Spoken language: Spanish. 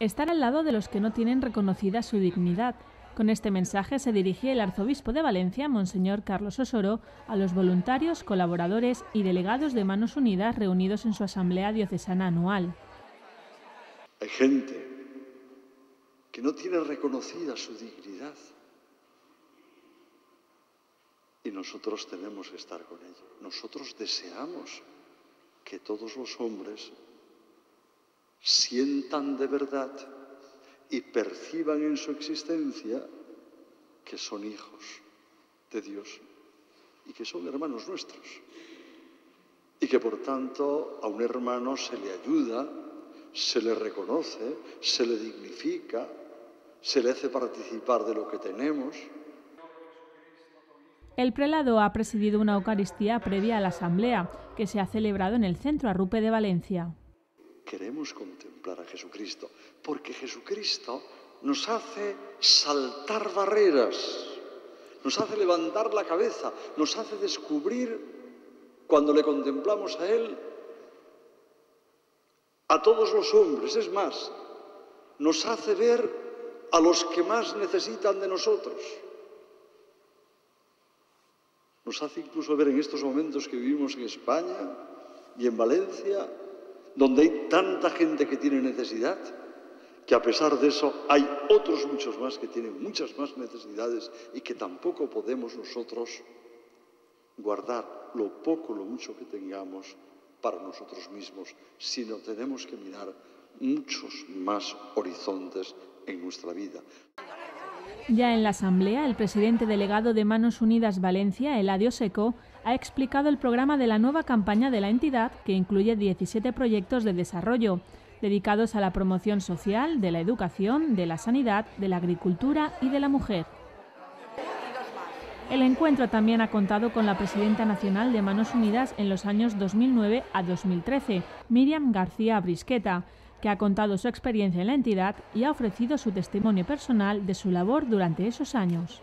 estar al lado de los que no tienen reconocida su dignidad. Con este mensaje se dirigía el arzobispo de Valencia, Monseñor Carlos Osoro, a los voluntarios, colaboradores y delegados de Manos Unidas reunidos en su asamblea diocesana anual. Hay gente que no tiene reconocida su dignidad y nosotros tenemos que estar con ellos. Nosotros deseamos que todos los hombres sientan de verdad y perciban en su existencia que son hijos de Dios y que son hermanos nuestros. Y que por tanto a un hermano se le ayuda, se le reconoce, se le dignifica, se le hace participar de lo que tenemos. El prelado ha presidido una Eucaristía previa a la Asamblea, que se ha celebrado en el Centro Arrupe de Valencia queremos contemplar a Jesucristo, porque Jesucristo nos hace saltar barreras, nos hace levantar la cabeza, nos hace descubrir, cuando le contemplamos a Él, a todos los hombres, es más, nos hace ver a los que más necesitan de nosotros. Nos hace incluso ver en estos momentos que vivimos en España y en Valencia donde hay tanta gente que tiene necesidad, que a pesar de eso hay otros muchos más que tienen muchas más necesidades y que tampoco podemos nosotros guardar lo poco, lo mucho que tengamos para nosotros mismos, sino tenemos que mirar muchos más horizontes en nuestra vida. Ya en la Asamblea, el presidente delegado de Manos Unidas Valencia, Eladio Seco, ha explicado el programa de la nueva campaña de la entidad, que incluye 17 proyectos de desarrollo, dedicados a la promoción social, de la educación, de la sanidad, de la agricultura y de la mujer. El encuentro también ha contado con la presidenta nacional de Manos Unidas en los años 2009 a 2013, Miriam García Brisqueta, que ha contado su experiencia en la entidad y ha ofrecido su testimonio personal de su labor durante esos años.